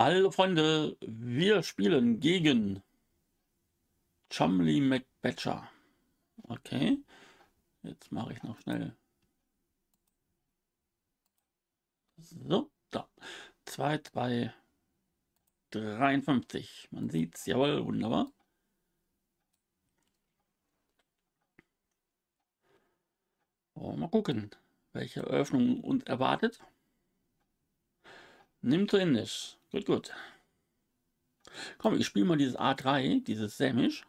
Hallo Freunde, wir spielen gegen Chumley McBatcher. Okay, jetzt mache ich noch schnell. So, da. 2, 2, 53. Man sieht's, jawohl, wunderbar. Oh, mal gucken, welche Eröffnung uns erwartet. Nimmt so nicht. Gut, gut. Komm, ich spiele mal dieses A3, dieses Sämisch.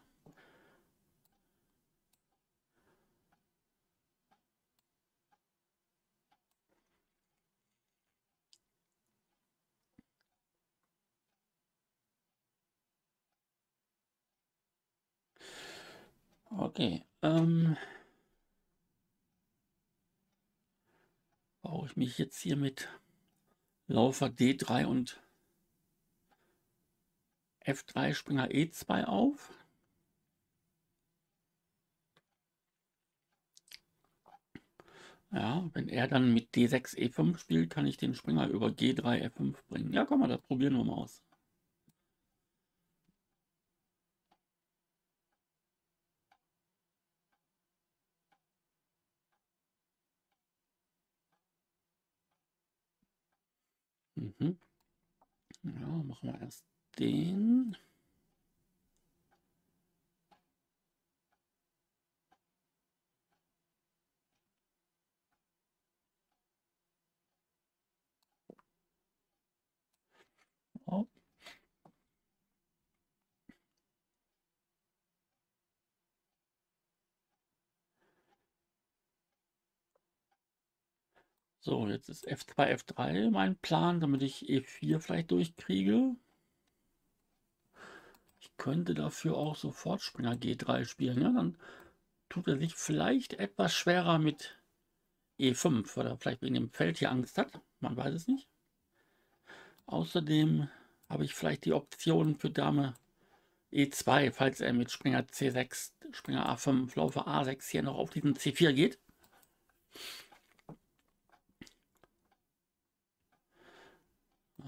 Okay. Ähm, baue ich mich jetzt hier mit Laufer D3 und F3 Springer E2 auf. Ja, wenn er dann mit D6 E5 spielt, kann ich den Springer über G3 F5 bringen. Ja, komm mal, das probieren wir mal aus. Mhm. Ja, machen wir erst den. So, jetzt ist F2, F3 mein Plan, damit ich E4 vielleicht durchkriege. Könnte dafür auch sofort Springer G3 spielen. Ja, dann tut er sich vielleicht etwas schwerer mit E5, weil er vielleicht wegen dem Feld hier Angst hat. Man weiß es nicht. Außerdem habe ich vielleicht die Option für Dame E2, falls er mit Springer C6, Springer A5, Laufe A6 hier noch auf diesen C4 geht.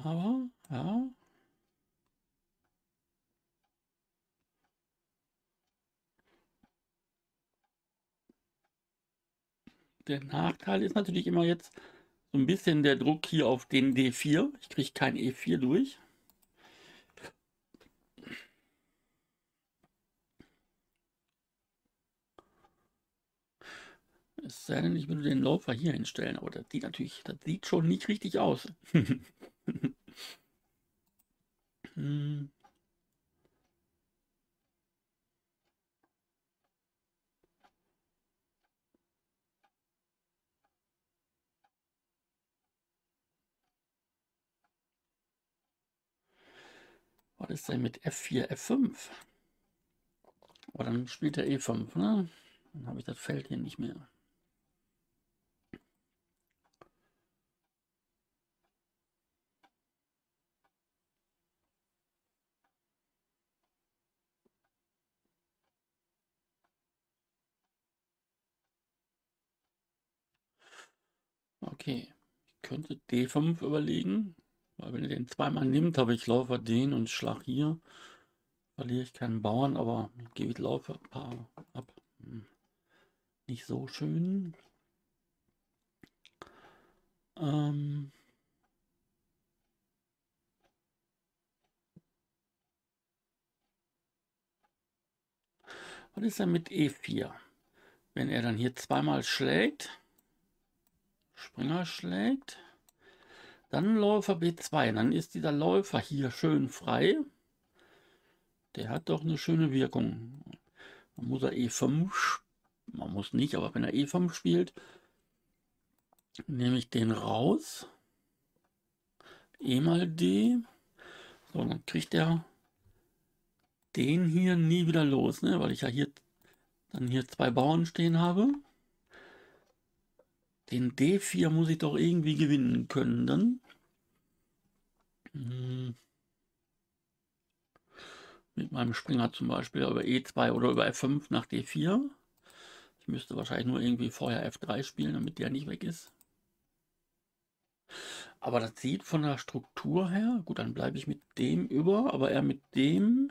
Aber, ja. Der Nachteil ist natürlich immer jetzt so ein bisschen der Druck hier auf den D4. Ich kriege kein E4 durch. Es sei denn, ich würde den Läufer hier hinstellen, aber das sieht natürlich, das sieht schon nicht richtig aus. hm. Was ist denn mit F4, F5? Aber dann spielt er E5, ne? Dann habe ich das Feld hier nicht mehr. Okay, ich könnte D5 überlegen, weil wenn er den zweimal nimmt, habe ich Läufer den und Schlag hier. Verliere ich keinen Bauern, aber gebe ich Läufer ein paar ab. Hm. Nicht so schön. Ähm Was ist denn mit E4? Wenn er dann hier zweimal schlägt, Springer schlägt, dann Läufer B2. Dann ist dieser Läufer hier schön frei. Der hat doch eine schöne Wirkung. Dann muss er E5, man muss nicht, aber wenn er E5 spielt, nehme ich den raus. E mal D. So, dann kriegt er den hier nie wieder los, ne? weil ich ja hier dann hier zwei Bauern stehen habe. Den D4 muss ich doch irgendwie gewinnen können dann. Hm. Mit meinem Springer zum Beispiel über E2 oder über F5 nach D4. Ich müsste wahrscheinlich nur irgendwie vorher F3 spielen, damit der nicht weg ist. Aber das sieht von der Struktur her, gut, dann bleibe ich mit dem über, aber er mit dem.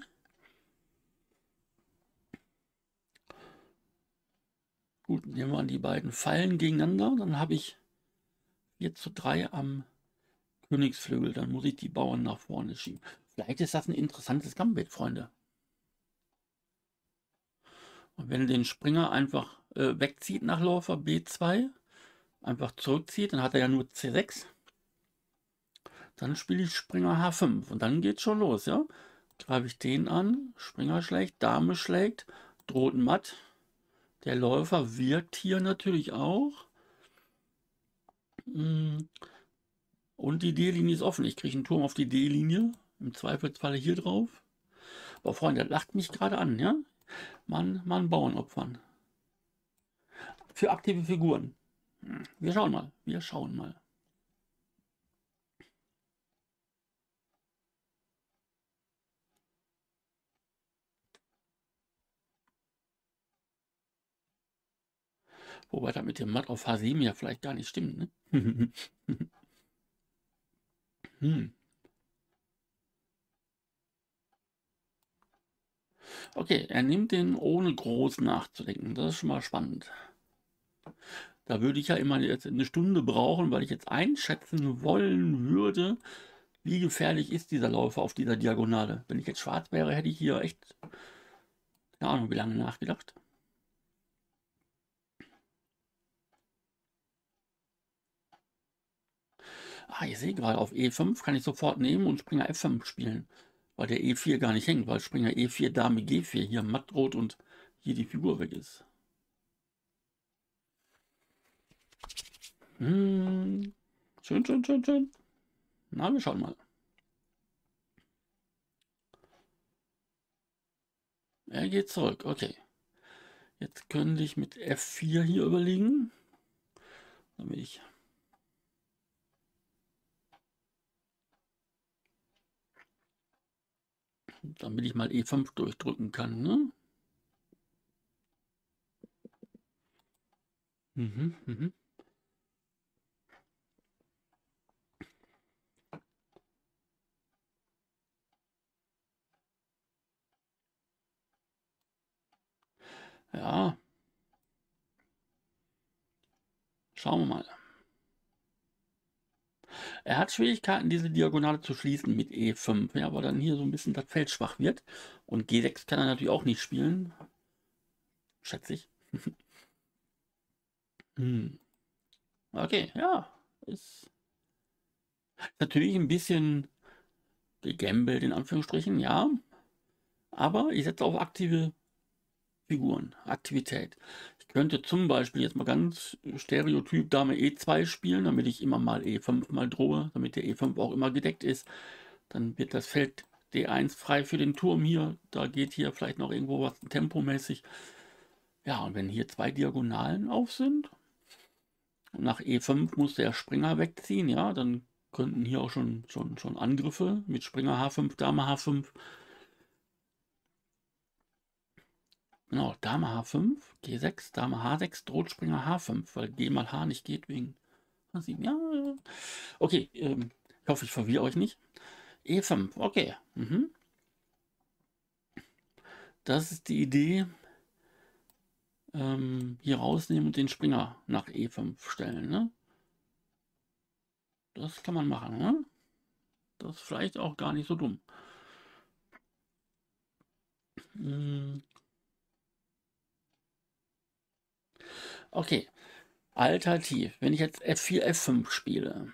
Gut, nehmen wir die beiden Fallen gegeneinander, dann habe ich 4 zu 3 am Königsflügel, dann muss ich die Bauern nach vorne schieben. Vielleicht ist das ein interessantes Gambit, Freunde. Und wenn den Springer einfach äh, wegzieht nach Läufer B2, einfach zurückzieht, dann hat er ja nur C6. Dann spiele ich Springer H5 und dann geht schon los, ja. Greife ich den an, Springer schlägt, Dame schlägt, droht matt. Der Läufer wirkt hier natürlich auch. Hm. Und die D-Linie ist offen. Ich kriege einen Turm auf die D-Linie. Im Zweifelsfalle hier drauf. Aber Freunde, lacht mich gerade an, ja? Man, man Bauern opfern. Für aktive Figuren. Hm. Wir schauen mal. Wir schauen mal. Wobei das mit dem Matt auf H7 ja vielleicht gar nicht stimmt, ne? hm. Okay, er nimmt den ohne groß nachzudenken. Das ist schon mal spannend. Da würde ich ja immer jetzt eine Stunde brauchen, weil ich jetzt einschätzen wollen würde, wie gefährlich ist dieser Läufer auf dieser Diagonale. Wenn ich jetzt schwarz wäre, hätte ich hier echt, keine Ahnung, wie lange nachgedacht. Ah, ich sehe gerade, auf E5 kann ich sofort nehmen und Springer F5 spielen. Weil der E4 gar nicht hängt, weil Springer E4, Dame G4 hier mattrot und hier die Figur weg ist. Hm. Schön, schön, schön, schön. Na, wir schauen mal. Er geht zurück, okay. Jetzt könnte ich mit F4 hier überlegen. Damit ich damit ich mal E5 durchdrücken kann. Ne? Mhm, mhm. Ja. Schauen wir mal. Er hat Schwierigkeiten, diese Diagonale zu schließen mit E5, ja, aber dann hier so ein bisschen das Feld schwach wird. Und G6 kann er natürlich auch nicht spielen. Schätze ich. hm. Okay, ja. Ist natürlich ein bisschen gegambelt in Anführungsstrichen, ja. Aber ich setze auf aktive Figuren, Aktivität. Könnte zum Beispiel jetzt mal ganz stereotyp Dame E2 spielen, damit ich immer mal E5 mal drohe, damit der E5 auch immer gedeckt ist. Dann wird das Feld D1 frei für den Turm hier. Da geht hier vielleicht noch irgendwo was tempomäßig. Ja, und wenn hier zwei Diagonalen auf sind, nach E5 muss der Springer wegziehen, ja, dann könnten hier auch schon, schon, schon Angriffe mit Springer H5, Dame H5 Genau, Dame H5, G6, Dame H6, droht Springer H5, weil G mal H nicht geht wegen H7. Ja, okay, ähm, ich hoffe, ich verwirre euch nicht. E5, okay. Mhm. Das ist die Idee. Ähm, hier rausnehmen und den Springer nach E5 stellen. Ne? Das kann man machen. Ne? Das ist vielleicht auch gar nicht so dumm. Hm. Okay, alternativ, wenn ich jetzt F4, F5 spiele,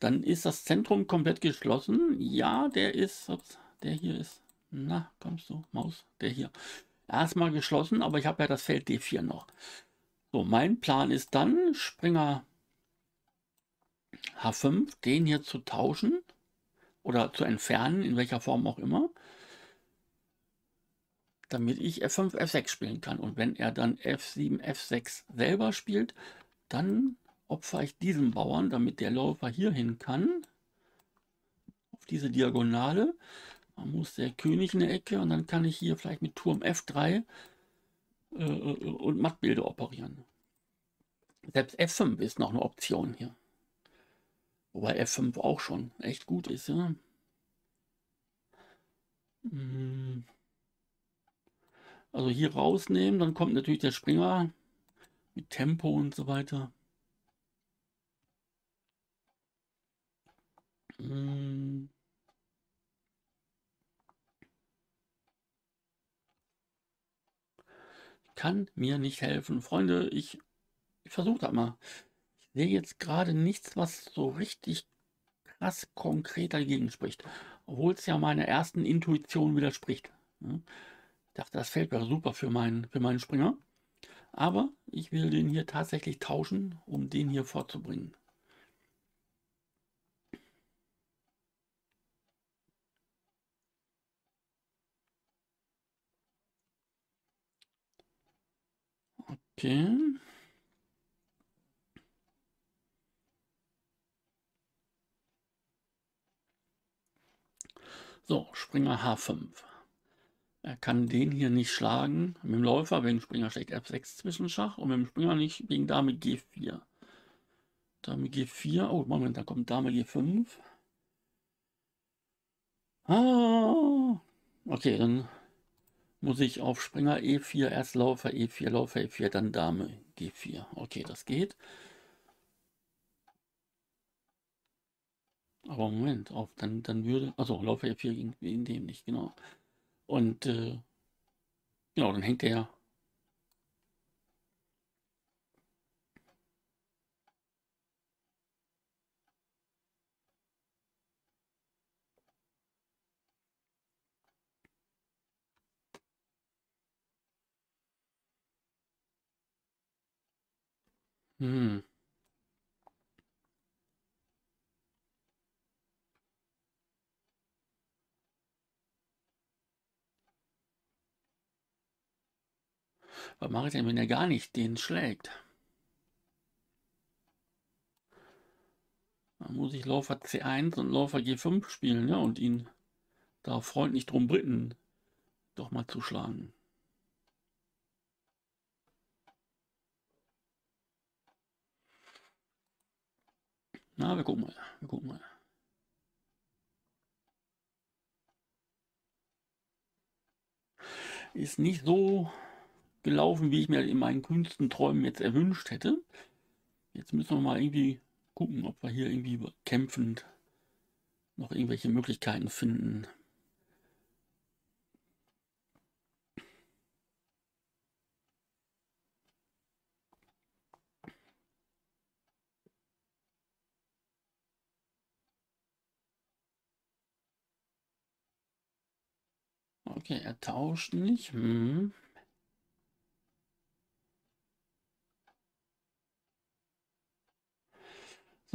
dann ist das Zentrum komplett geschlossen. Ja, der ist, der hier ist, na, kommst du, Maus, der hier. Erstmal geschlossen, aber ich habe ja das Feld D4 noch. So, mein Plan ist dann, Springer H5, den hier zu tauschen oder zu entfernen, in welcher Form auch immer damit ich F5, F6 spielen kann. Und wenn er dann F7, F6 selber spielt, dann opfere ich diesen Bauern, damit der Läufer hier hin kann. Auf diese Diagonale. Man muss der König in der Ecke und dann kann ich hier vielleicht mit Turm F3 äh, und Mattbilder operieren. Selbst F5 ist noch eine Option hier. Wobei F5 auch schon echt gut ist, ja. Hm. Also hier rausnehmen, dann kommt natürlich der Springer mit Tempo und so weiter. Hm. Kann mir nicht helfen. Freunde, ich, ich versuche das mal. Ich sehe jetzt gerade nichts, was so richtig krass konkret dagegen spricht. Obwohl es ja meiner ersten Intuition widerspricht. Ich dachte, das Feld wäre super für meinen, für meinen Springer. Aber ich will den hier tatsächlich tauschen, um den hier vorzubringen. Okay. So, Springer H5. Er kann den hier nicht schlagen mit dem Läufer, wegen Springer schlägt F6 Zwischenschach und mit dem Springer nicht wegen Dame G4. Dame G4, oh Moment, da kommt Dame G5. Ah, okay, dann muss ich auf Springer E4, erst Läufer E4, Läufer E4, dann Dame G4. Okay, das geht. Aber Moment, auf, dann, dann würde, also Läufer E4 ging in dem nicht, genau. Und äh, genau, dann hängt der Hm. Was mache ich denn, wenn er gar nicht den schlägt? Dann muss ich Läufer C1 und Läufer G5 spielen ja, und ihn da freundlich drum bitten, doch mal zu schlagen. Na, wir gucken mal. Wir gucken mal. Ist nicht so gelaufen, wie ich mir in meinen kühnsten Träumen jetzt erwünscht hätte. Jetzt müssen wir mal irgendwie gucken, ob wir hier irgendwie kämpfend noch irgendwelche Möglichkeiten finden. Okay, er tauscht nicht. Hm.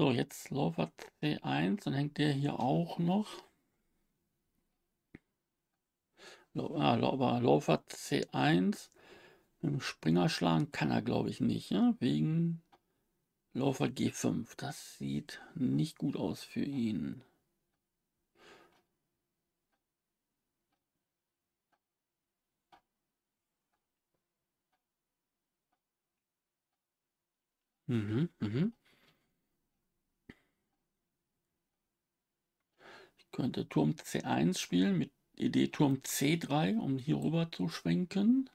So, jetzt Läufer C1, dann hängt der hier auch noch. Ah, Läufer C1 mit dem Springer schlagen kann er, glaube ich, nicht, ja? wegen Läufer G5. Das sieht nicht gut aus für ihn. Mhm, mhm. Könnte Turm C1 spielen mit Idee Turm C3, um hier rüber zu schwenken.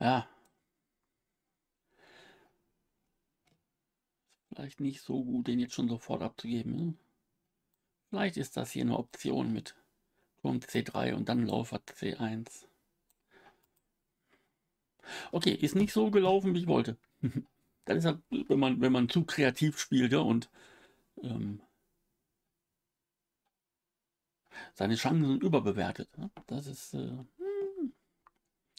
Ja. Vielleicht nicht so gut, den jetzt schon sofort abzugeben. Ne? Vielleicht ist das hier eine Option mit Turm C3 und dann Läufer C1. Okay, ist nicht so gelaufen, wie ich wollte. das ist halt, wenn man, wenn man zu kreativ spielt ja, und ähm, seine Chancen überbewertet. Ne? Das ist. Äh,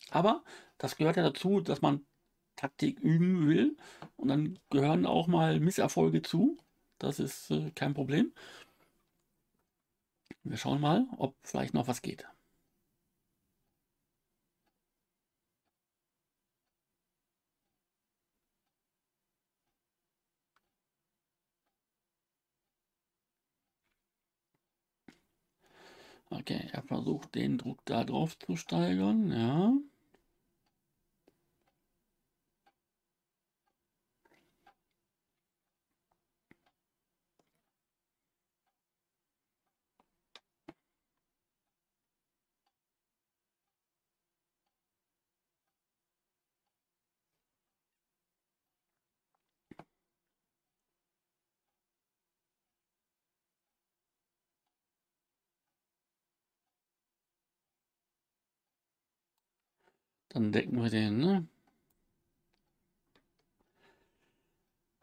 aber das gehört ja dazu, dass man Taktik üben will. Und dann gehören auch mal Misserfolge zu. Das ist äh, kein Problem. Wir schauen mal, ob vielleicht noch was geht. Okay, er versucht den Druck da drauf zu steigern, ja. Dann decken wir den, ne?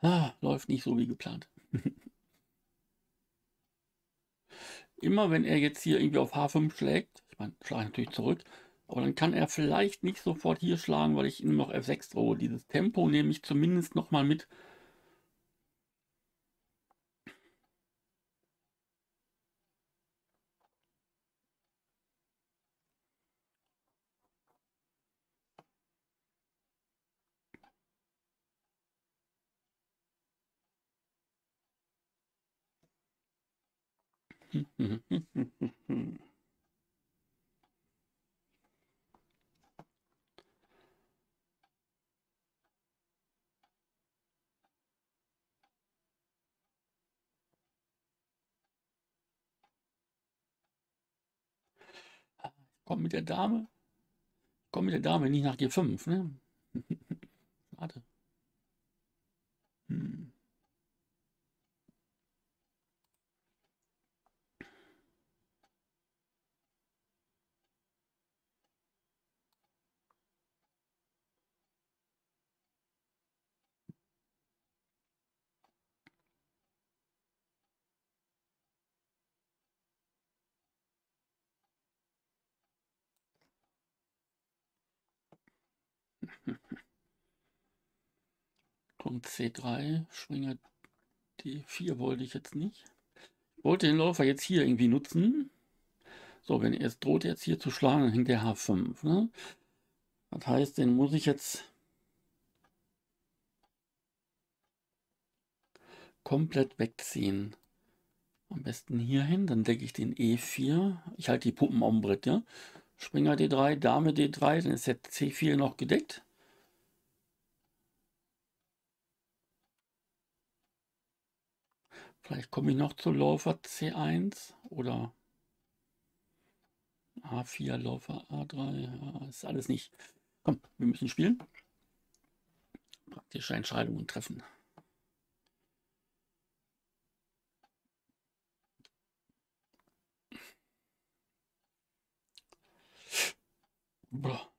Ah, läuft nicht so wie geplant. Immer wenn er jetzt hier irgendwie auf H5 schlägt, ich meine, schlage natürlich zurück, aber dann kann er vielleicht nicht sofort hier schlagen, weil ich ihm noch F6 drohe. Dieses Tempo nehme ich zumindest nochmal mit, Komm mit der Dame. Komm mit der Dame nicht nach G5, ne? Schade. Hm. Punkt C3, Springer D4 wollte ich jetzt nicht. Ich wollte den Läufer jetzt hier irgendwie nutzen. So, wenn er es droht jetzt hier zu schlagen, dann hängt der H5. Ne? Das heißt, den muss ich jetzt komplett wegziehen. Am besten hier hin, dann decke ich den E4. Ich halte die Puppen am Brett, ja. Springer D3, Dame D3, dann ist der C4 noch gedeckt. Vielleicht komme ich noch zu Läufer C1 oder A4, Läufer A3. Ja, ist alles nicht. Komm, wir müssen spielen. Praktische Entscheidungen treffen. Boah.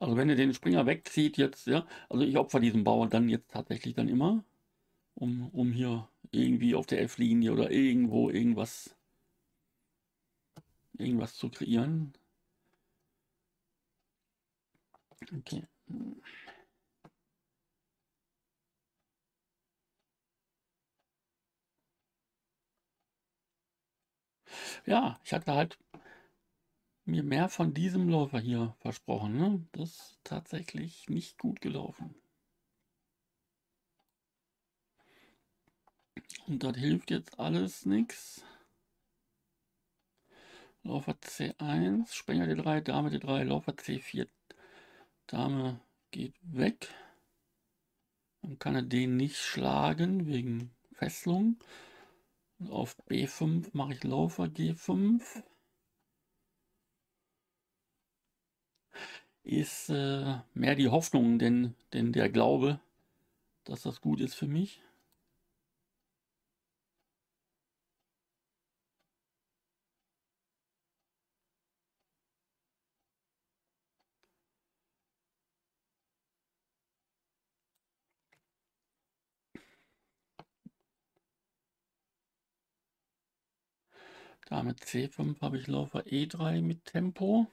Also wenn ihr den Springer wegzieht jetzt, ja, also ich opfer diesen Bauern dann jetzt tatsächlich dann immer, um, um hier irgendwie auf der F-Linie oder irgendwo irgendwas, irgendwas zu kreieren. Okay. Ja, ich hatte halt mir mehr von diesem Läufer hier versprochen. Ne? Das ist tatsächlich nicht gut gelaufen. Und das hilft jetzt alles nichts. Läufer C1, Springer D3, Dame D3, Läufer C4. Dame geht weg. Dann kann er den nicht schlagen wegen Fesselung. Und auf B5 mache ich Läufer G5. Ist äh, mehr die Hoffnung, denn, denn der Glaube, dass das gut ist für mich. Dame C5 habe ich Läufer E3 mit Tempo.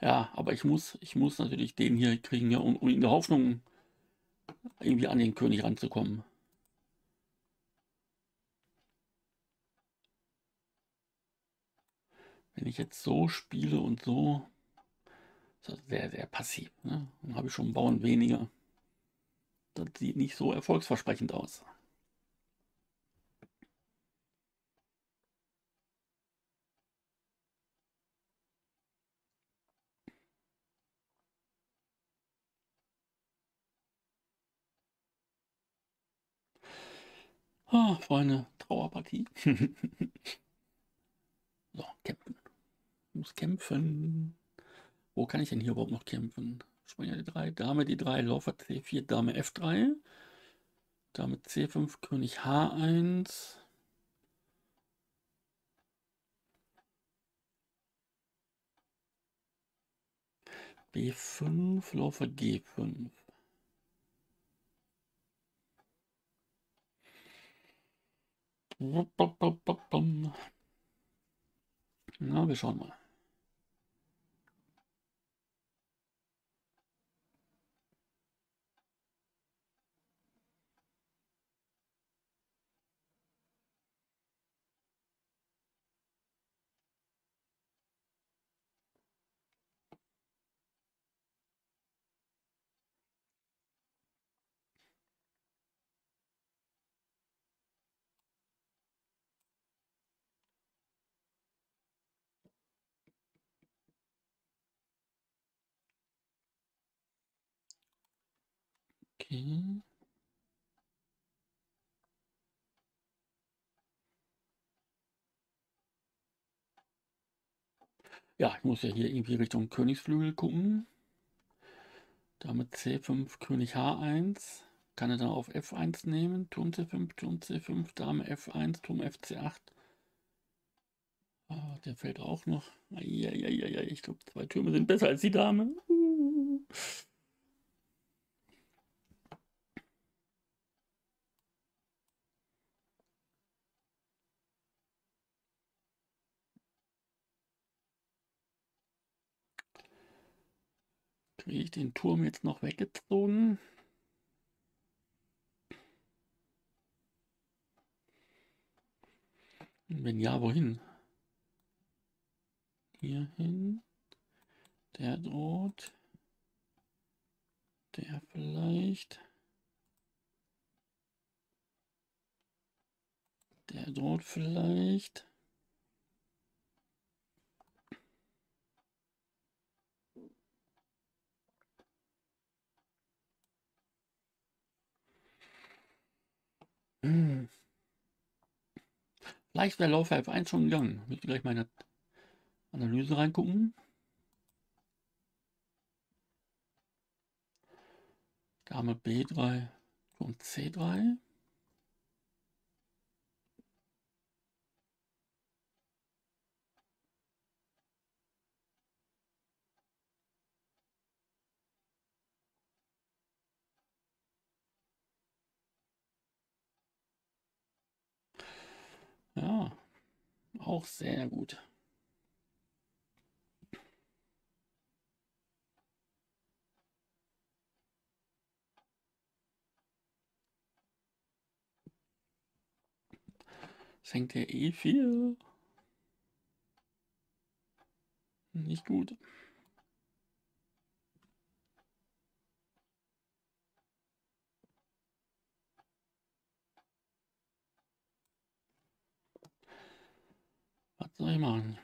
Ja, aber ich muss, ich muss natürlich den hier kriegen, ja, um, um in der Hoffnung irgendwie an den König ranzukommen. Wenn ich jetzt so spiele und so, ist das sehr, sehr passiv. Ne? Dann habe ich schon einen Bauern weniger. Das sieht nicht so erfolgsversprechend aus. Ah, Freunde, Trauerpartie. so, kämpfen. Ich muss kämpfen. Wo kann ich denn hier überhaupt noch kämpfen? Springer D3, Dame D3, Läufer C4, Dame F3. Dame C5, König H1. B5, Läufer G5. Na, wir schauen mal. Okay. Ja, ich muss ja hier irgendwie Richtung Königsflügel gucken. Damit C5, König H1. Kann er dann auf F1 nehmen. Turm C5, Turm C5, Dame F1, Turm FC8. Ah, der fällt auch noch. Eieieiei, ich glaube, zwei Türme sind besser als die Dame. Uh. Kriege ich den Turm jetzt noch weggezogen? Wenn ja, wohin? Hier hin. Der droht. Der vielleicht. Der droht vielleicht. Hm. Vielleicht wäre Lauf F1 schon gegangen. Möchte gleich meine Analyse reingucken. Dame B3 und C3. Ja, auch sehr gut. Senkt der E4. Nicht gut. Was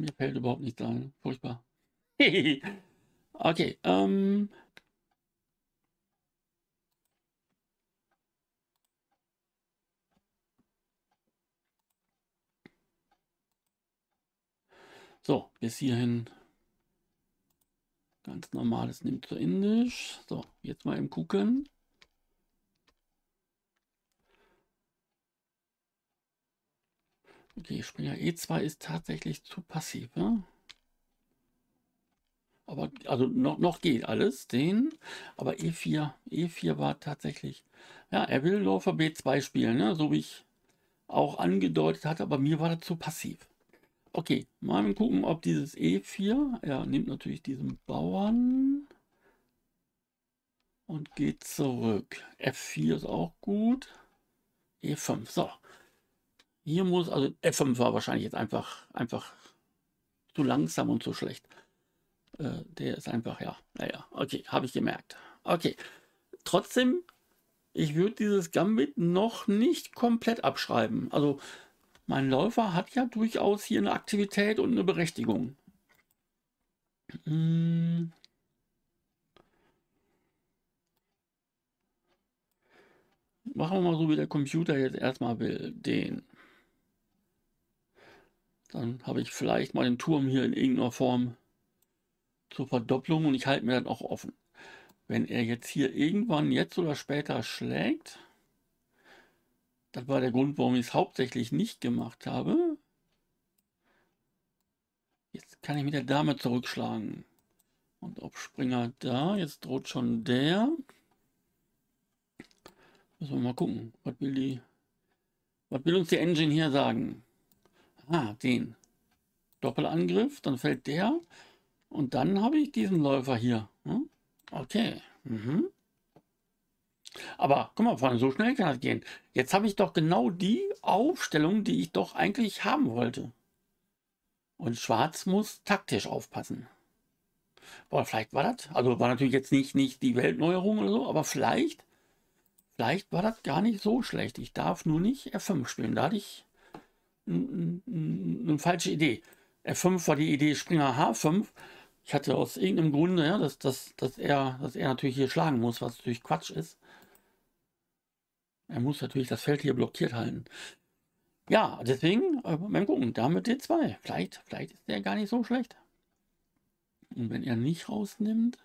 Mir fällt überhaupt nichts ein. Furchtbar. Okay, ähm, So, bis hierhin ganz normales nimmt zu Indisch. So, jetzt mal im gucken. Okay, Springer E2 ist tatsächlich zu passiv. Ja? Aber also noch, noch geht alles, den. Aber E4, E4 war tatsächlich. Ja, er will Läufer B2 spielen, ne? so wie ich auch angedeutet hatte, aber mir war das zu passiv. Okay, mal gucken, ob dieses E4, er nimmt natürlich diesen Bauern und geht zurück. F4 ist auch gut. E5, so. Hier muss, also F5 war wahrscheinlich jetzt einfach, einfach zu langsam und zu schlecht. Äh, der ist einfach, ja, naja, okay, habe ich gemerkt. Okay, trotzdem, ich würde dieses Gambit noch nicht komplett abschreiben. Also mein Läufer hat ja durchaus hier eine Aktivität und eine Berechtigung. Hm. Machen wir mal so, wie der Computer jetzt erstmal will. Den. Dann habe ich vielleicht mal den Turm hier in irgendeiner Form zur Verdopplung und ich halte mir das auch offen. Wenn er jetzt hier irgendwann jetzt oder später schlägt, das war der Grund, warum ich es hauptsächlich nicht gemacht habe. Jetzt kann ich mit der Dame zurückschlagen. Und ob Springer da, jetzt droht schon der. Müssen wir mal gucken. Was will die. Was will uns die Engine hier sagen? Ah, den. Doppelangriff, dann fällt der. Und dann habe ich diesen Läufer hier. Hm? Okay. Mhm. Aber guck mal, Freunde, so schnell kann das gehen. Jetzt habe ich doch genau die Aufstellung, die ich doch eigentlich haben wollte. Und Schwarz muss taktisch aufpassen. Boah, vielleicht war das, also war natürlich jetzt nicht, nicht die Weltneuerung oder so, aber vielleicht, vielleicht war das gar nicht so schlecht. Ich darf nur nicht F5 spielen. Da hatte ich eine falsche Idee. F5 war die Idee Springer H5. Ich hatte aus irgendeinem Grunde, ja, dass, dass, dass, er, dass er natürlich hier schlagen muss, was natürlich Quatsch ist. Er muss natürlich das Feld hier blockiert halten. Ja, deswegen, äh, mal gucken, damit D2. Vielleicht, vielleicht ist der gar nicht so schlecht. Und wenn er nicht rausnimmt.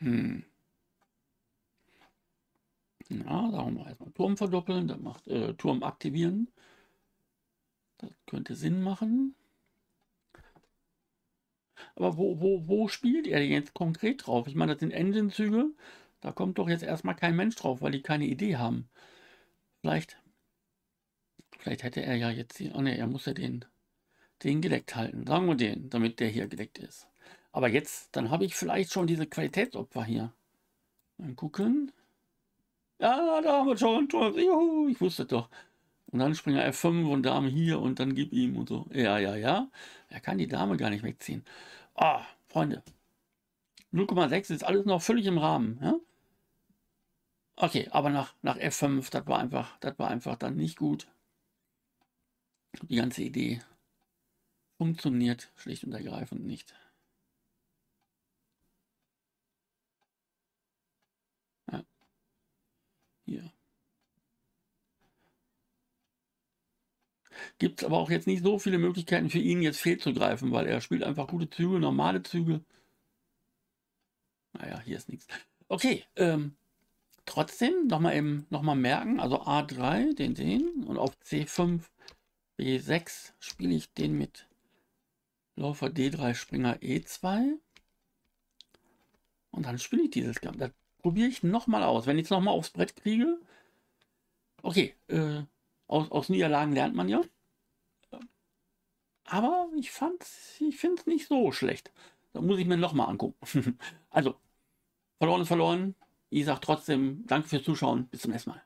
Hm. Na, sagen wir erstmal Turm verdoppeln, dann macht äh, Turm aktivieren. Das könnte Sinn machen. Aber wo, wo, wo spielt er jetzt konkret drauf? Ich meine, das sind Engine-Züge. Da kommt doch jetzt erstmal kein Mensch drauf, weil die keine Idee haben. Vielleicht, vielleicht hätte er ja jetzt hier, oh ne, er muss ja den, den gedeckt halten. Sagen wir den, damit der hier gedeckt ist. Aber jetzt, dann habe ich vielleicht schon diese Qualitätsopfer hier. Mal gucken. Ja, da haben wir schon. Juhu, ich wusste doch. Und dann Springer F5 und Dame hier und dann gib ihm und so. Ja, ja, ja. Er kann die Dame gar nicht wegziehen. Ah, Freunde. 0,6 ist alles noch völlig im Rahmen. Ja? Okay, aber nach, nach F5, das war einfach, das war einfach dann nicht gut. Die ganze Idee funktioniert schlicht und ergreifend nicht. Ja. Hier. Gibt es aber auch jetzt nicht so viele Möglichkeiten für ihn, jetzt fehlzugreifen, weil er spielt einfach gute Züge, normale Züge. Naja, hier ist nichts. Okay, ähm, trotzdem nochmal eben nochmal merken, also A3, den den und auf C5, B6 spiele ich den mit Läufer D3, Springer E2 und dann spiele ich dieses Kampf. Probiere ich nochmal aus. Wenn ich es nochmal aufs Brett kriege, okay, äh, aus, aus Niederlagen lernt man ja. Aber ich ich finde es nicht so schlecht. Da muss ich mir nochmal angucken. also, verloren ist verloren. Ich sage trotzdem Danke fürs Zuschauen. Bis zum nächsten Mal.